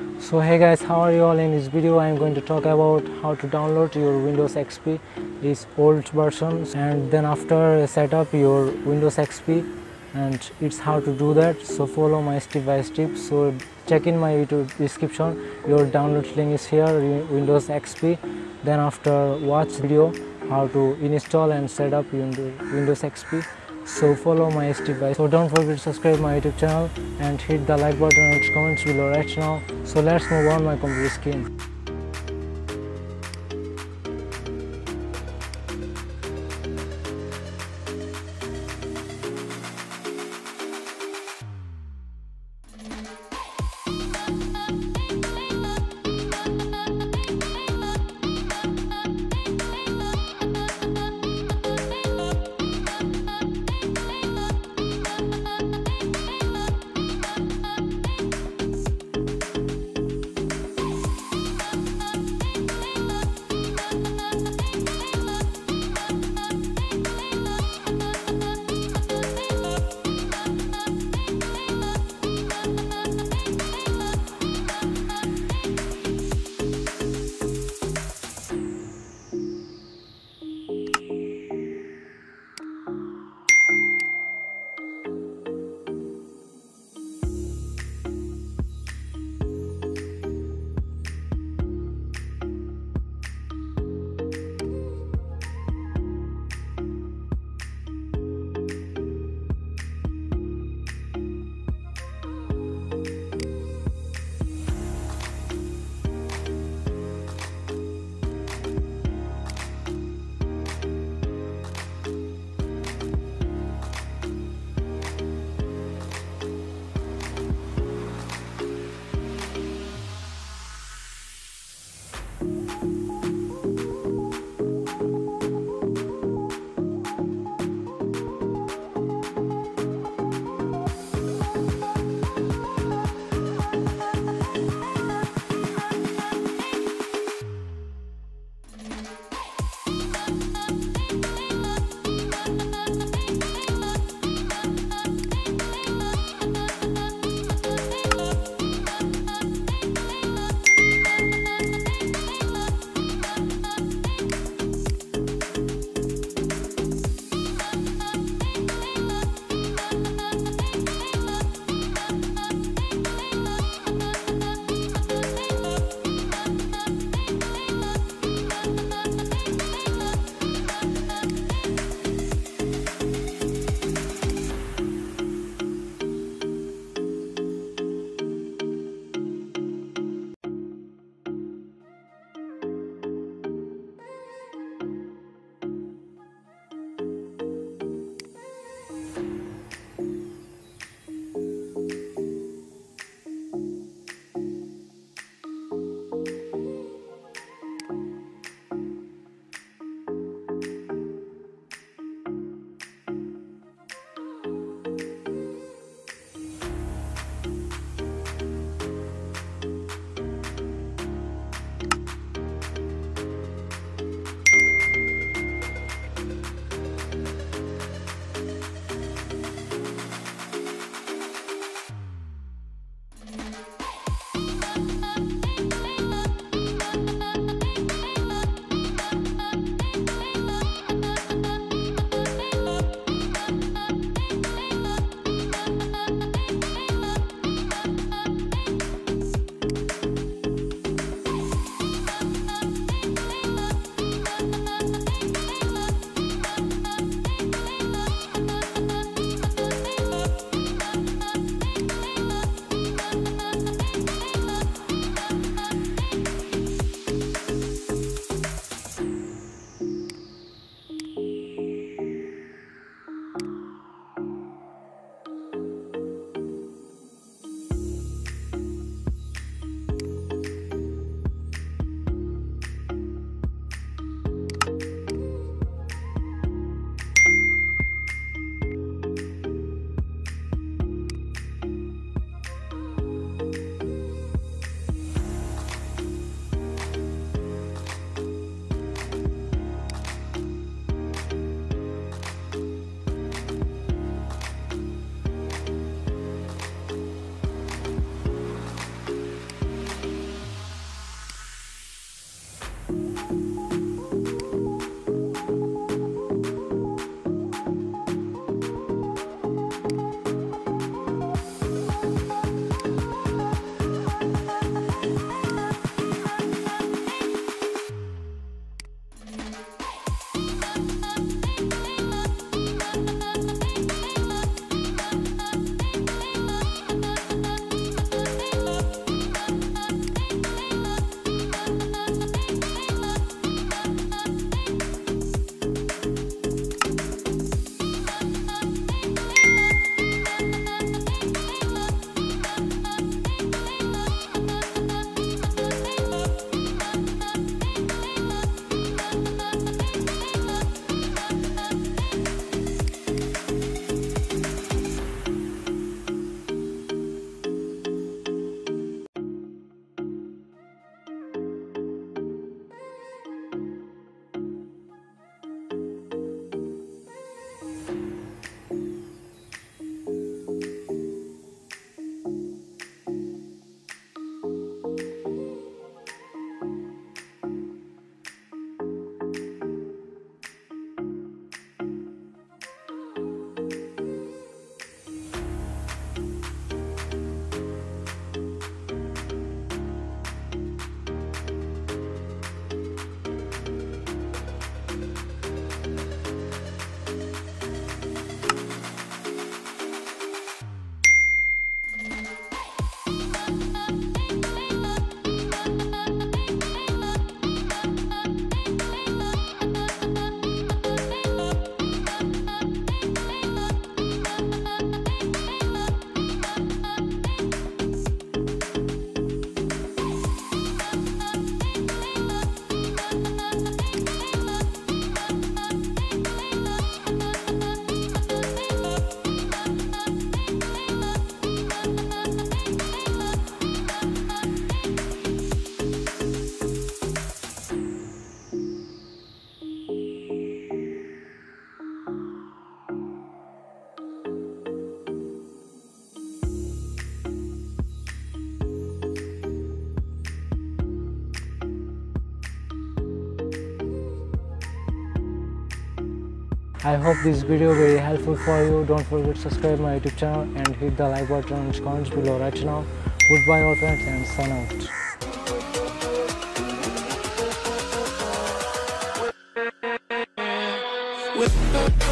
So hey guys, how are you all? In this video I am going to talk about how to download your Windows XP, its old versions and then after set up your Windows XP and it's how to do that. So follow my step by step. So check in my YouTube description, your download link is here, Windows XP. Then after watch video how to install and set up Windows XP so follow my by so don't forget to subscribe my youtube channel and hit the like button and comments below right now. So let's move on my computer screen I hope this video very helpful for you. Don't forget to subscribe my YouTube channel and hit the like button and comments below right now. Goodbye all friends and sign out. with